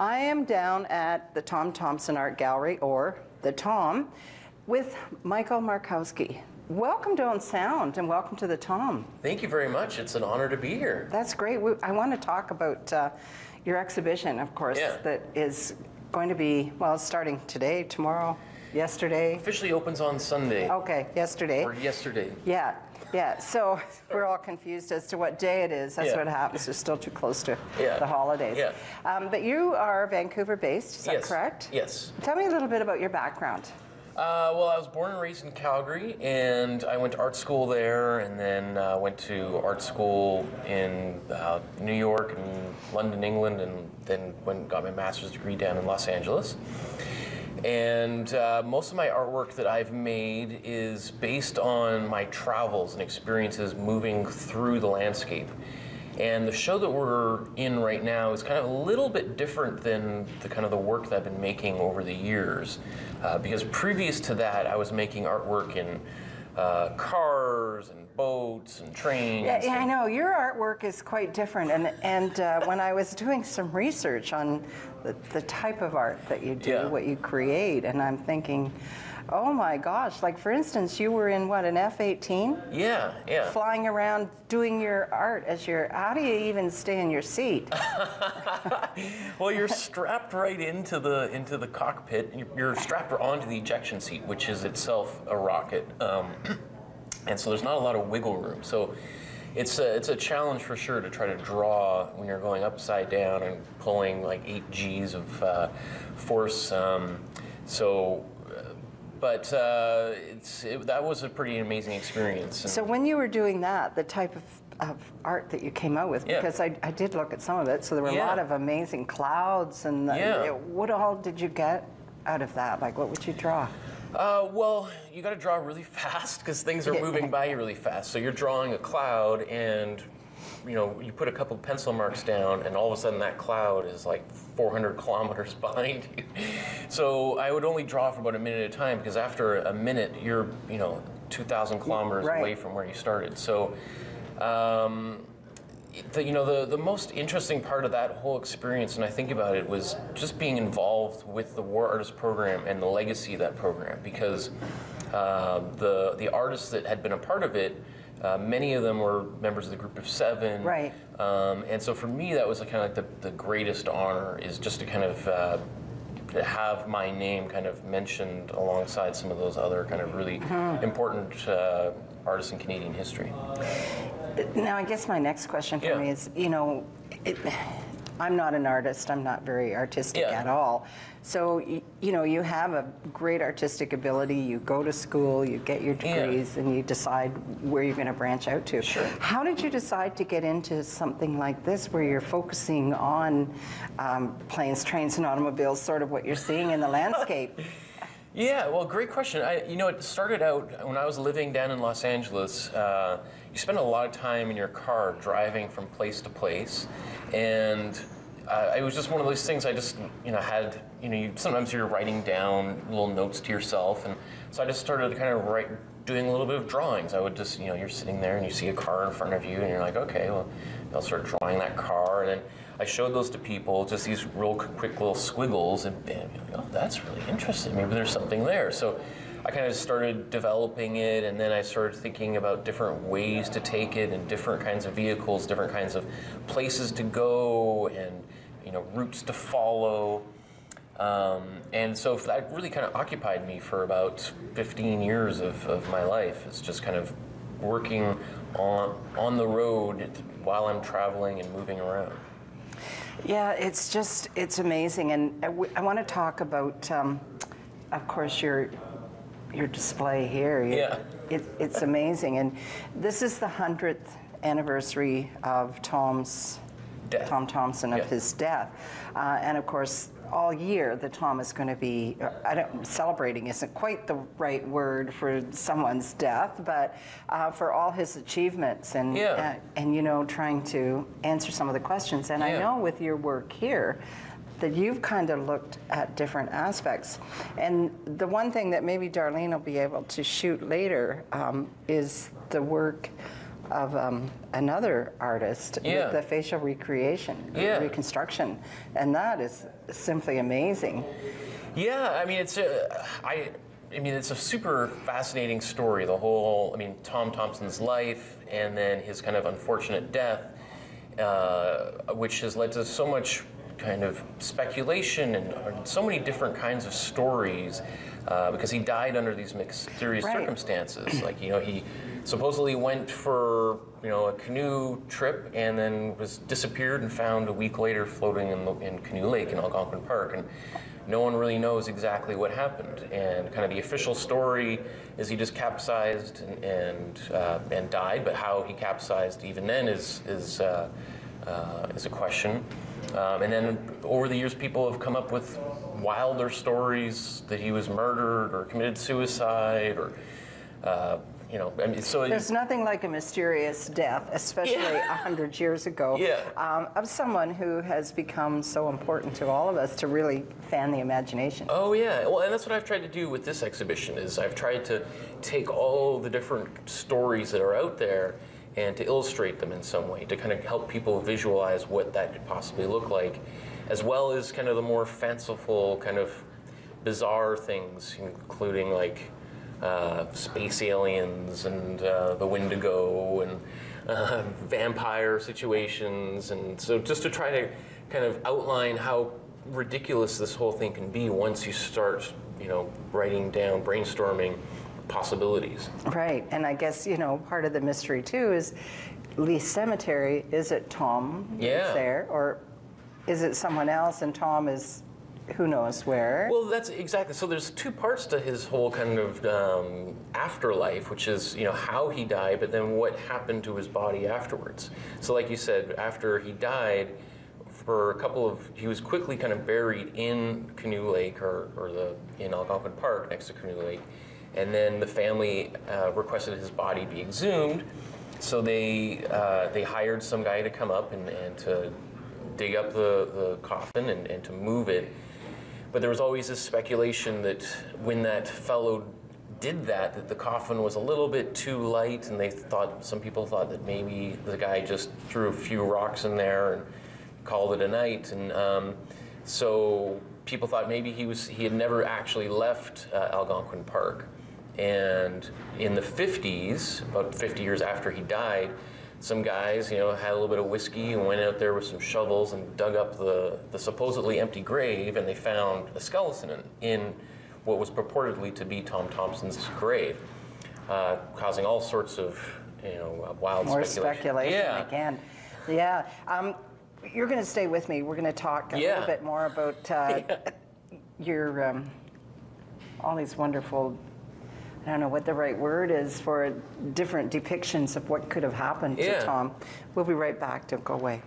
I am down at the Tom Thomson Art Gallery, or the Tom, with Michael Markowsky. Welcome to Owen Sound and welcome to the Tom. Thank you very much. It's an honor to be here. That's great. We, I want to talk about uh, your exhibition, of course, Yeah. that is going to be, well, starting today, tomorrow, yesterday. Officially opens on Sunday Okay, yesterday. or yesterday. Yeah, yeah. So we're all confused as to what day it is. That's Yeah. what happens. We're still too close to Yeah. the holidays. Yeah. Um, but you are Vancouver based, is that yes. correct? Yes. Tell me a little bit about your background. Uh, well, I was born and raised in Calgary, and I went to art school there, and then uh, went to art school in uh, New York and London, England, and then went got my master's degree down in Los Angeles. And uh, most of my artwork that I've made is based on my travels and experiences moving through the landscape. And the show that we're in right now is kind of a little bit different than the kind of the work that I've been making over the years. Uh, because previous to that, I was making artwork in uh, cars and boats and trains. Yeah, yeah, I know your artwork is quite different, and and uh, when I was doing some research on the, the type of art that you do, Yeah. what you create, and I'm thinking, oh my gosh! Like for instance, you were in what an F-18, Yeah, yeah. flying around doing your art as you're. How do you even stay in your seat? Well, you're strapped right into the into the cockpit. You're you're strapped onto the ejection seat, which is itself a rocket, um, and so there's not a lot of wiggle room. So it's a, it's a challenge for sure to try to draw when you're going upside down and pulling like eight G's of uh, force. Um, so. But uh, it's it, that was a pretty amazing experience. And- So when you were doing that, the type of, of art that you came out with, Yeah. because I, I did look at some of it, so there were a lot of amazing clouds, and the- Yeah. what all did you get out of that? Like, what would you draw? Uh, well, you got to draw really fast because things are moving by you really fast. So you're drawing a cloud, and you know you put a couple pencil marks down, and all of a sudden that cloud is like 400 kilometers behind you. So I would only draw for about a minute at a time because after a minute you're you know 2,000 kilometers Right. away from where you started. So. Um, the, you know the, the most interesting part of that whole experience and i think about it was just being involved with the war artist program and the legacy of that program because uh, the the artists that had been a part of it uh, many of them were members of the group of seven Right. um, and so for me that was kind of like the, the greatest honor is just to kind of uh, to have my name kind of mentioned alongside some of those other kind of really important uh, artists in canadian history Now, I guess my next question for Yeah. me is, you know, it, I'm not an artist. I'm not very artistic Yeah. at all. So, you know, you have a great artistic ability. You go to school, you get your Yeah. degrees, and you decide where you're going to branch out to. Sure. How did you decide to get into something like this, where you're focusing on um, planes, trains, and automobiles, sort of what you're seeing in the landscape? Yeah, well, great question. I, you know, it started out when I was living down in Los Angeles. Uh, you spend a lot of time in your car driving from place to place, and uh, it was just one of those things. I just, you know, had, you know, you, sometimes you're writing down little notes to yourself, and so I just started kind of write, doing a little bit of drawings. I would just, you know, you're sitting there and you see a car in front of you, and you're like, okay, well, I'll start drawing that car, and then I showed those to people, just these real quick little squiggles, and, you're like, oh, that's really interesting. Maybe there's something there. So I kind of started developing it, and then I started thinking about different ways to take it, and different kinds of vehicles, different kinds of places to go, and you know, routes to follow. Um, and so that really kind of occupied me for about 15 years of, of my life. It's just kind of working on on the road while I'm traveling and moving around. Yeah, it's just it's amazing, and I, w- I want to talk about, um, of course, your your display here. You- Yeah. it, it's amazing, and this is the hundredth anniversary of Tom's Death. Tom Thomson of Yeah. his death, uh, and of course. All year, the Tom is going to be. uh, I don't. Celebrating isn't quite the right word for someone's death, but uh, for all his achievements and Yeah. uh, and you know trying to answer some of the questions. And I know with your work here that you've kind of looked at different aspects. And the one thing that maybe Darlene will be able to shoot later um, is the work of um, another artist Yeah. with the facial recreation, Yeah. reconstruction, and that is simply amazing. Yeah, I mean it's a, I, I mean it's a super fascinating story. The whole, I mean Tom Thomson's life and then his kind of unfortunate death, uh, which has led to so much kind of speculation and, and so many different kinds of stories. Uh, because he died under these mysterious Right. circumstances. like you know, he supposedly went for you know a canoe trip and then was disappeared and found a week later floating in, in Canoe Lake in Algonquin Park, and no one really knows exactly what happened. And kind of the official story is he just capsized and and, uh, and died, but how he capsized even then is is uh, uh, is a question. Um, and then over the years, people have come up with wilder stories that he was murdered or committed suicide or, uh, you know, I mean, so There's nothing like a mysterious death, especially a Yeah. hundred years ago, Yeah. um, of someone who has become so important to all of us to really fan the imagination. Oh yeah, well, and that's what I've tried to do with this exhibition. Is I've tried to take all the different stories that are out there and to illustrate them in some way to kind of help people visualize what that could possibly look like, as well as kind of the more fanciful, kind of bizarre things, including like uh, space aliens and uh, the Wendigo and uh, vampire situations, and so just to try to kind of outline how ridiculous this whole thing can be once you start, you know, writing down, brainstorming possibilities. Right, and I guess, you know, part of the mystery too is Leith Cemetery, is it Tom Yeah. there? Or is it someone else and Tom is who knows where? Well, that's exactly. So there's two parts to his whole kind of um, afterlife, which is you know how he died, but then what happened to his body afterwards. So, like you said, after he died, for a couple of he was quickly kind of buried in Canoe Lake or, or the in Algonquin Park next to Canoe Lake, and then the family uh, requested his body be exhumed. So they uh, they hired some guy to come up and, and to dig up the, the coffin and, and to move it. But there was always this speculation that when that fellow did that, that the coffin was a little bit too light, and they thought some people thought that maybe the guy just threw a few rocks in there and called it a night, and um, so people thought maybe he was he had never actually left uh, Algonquin Park. And in the 50s, about 50 years after he died, some guys, you know, had a little bit of whiskey and went out there with some shovels and dug up the, the supposedly empty grave, and they found a skeleton in, in what was purportedly to be Tom Thomson's grave, uh, causing all sorts of, you know, uh, wild More speculation. speculation Yeah. again. Yeah. Um, you're going to stay with me. We're going to talk a Yeah. little bit more about uh, your um, all these wonderful. I don't know what the right word is for different depictions of what could have happened Yeah. to Tom. We'll be right back. Don't go away.